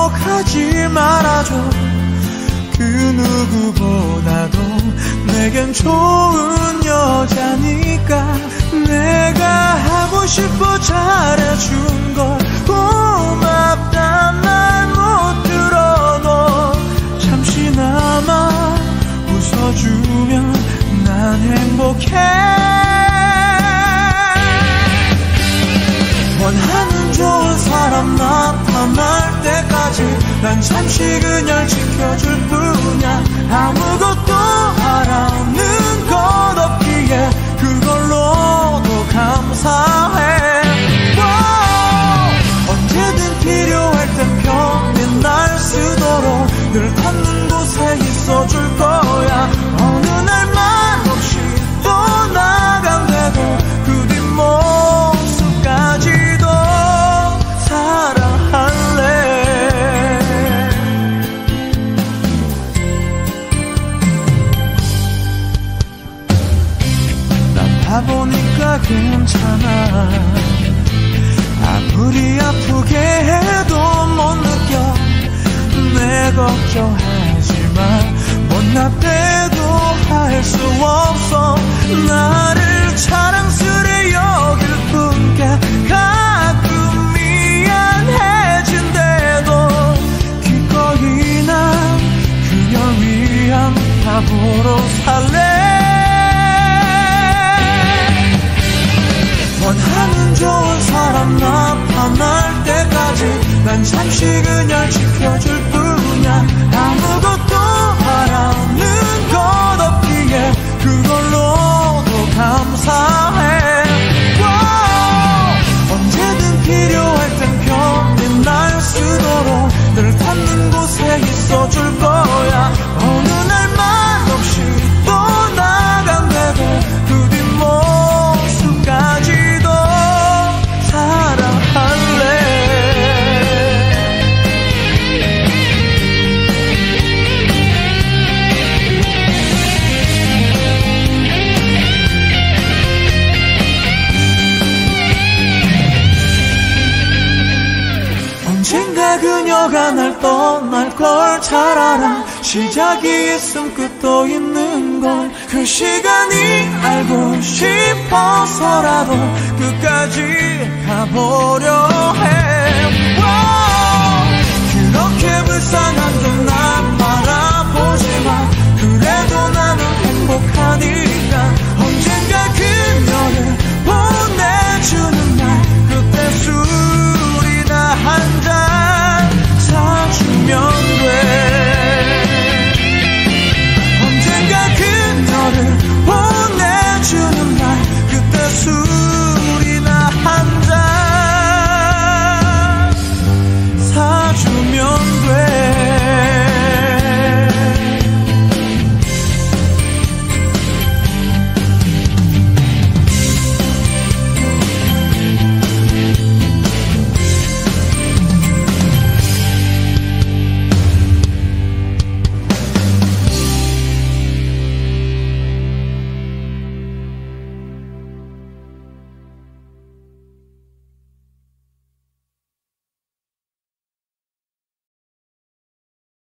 욕하지 말아줘. 그 누구보다도 내겐 좋은 여자니까 내가 하고 싶어 잘해준 때까지 난 잠시 그냥 지켜줄 뿐이야 아무것도 하라는 것 없기에 그걸로도 감사해! 언제든 필요할 땐 편히 날 쓰도록 늘 걷는 괜찮아. 아무리 아프게 해도 못 느껴. 내 걱정하지만 못나대도 할 수 없어. 나를 자랑스레 여길 뿐게 가끔 미안해진대도 기꺼이 난 그녀 위한 바보로 살래 원하는 좋은 사람 나타날 때까지 난 잠시 그냥 지켜줄 뿐이야 아무것도 바라는 것 없기에 그걸로도 감사해! 언제든 필요할 땐 편히 날 쓰도록 늘 그녀가 날 떠날 걸 잘 알아 시작이 있음 끝도 있는 걸 그 시간이 알고 싶어서라도 끝까지 가보려 away.